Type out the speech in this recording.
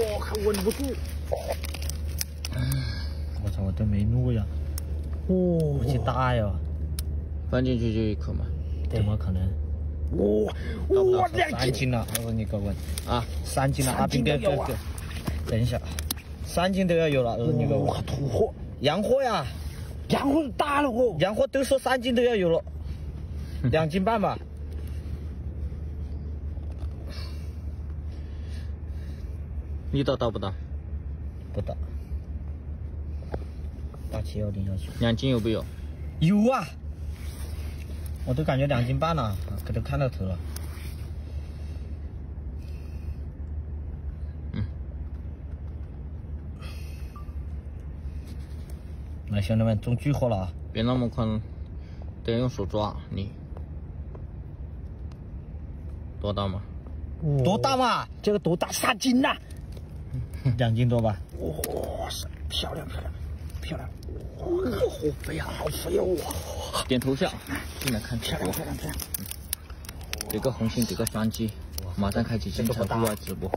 哇，还稳不住。我操，我都没录呀，哦不去打呀，放进去就一口嘛。怎么可能？哇哇！三斤了，我问你个问，啊，三斤了，三阿斌哥哥哥，等一下，三斤都要有了，我问你个哇，问，土货，洋货呀，洋货大了哦。洋货都说三斤都要有了，两斤半吧。力道大不大？不大，八七幺零幺七两斤有没有？有啊，我都感觉两斤半了，可都看到头了。嗯，来，兄弟们，中巨货了啊！别那么宽，得用手抓你。多大吗？多大嘛？这个多大？三斤呐！两斤多吧？哇塞，漂亮漂亮漂亮！哇，好肥啊，好肥哦！哇，点头像，进来看。漂亮漂亮漂亮！给个红心，给个双击，马上开启现场户外直播。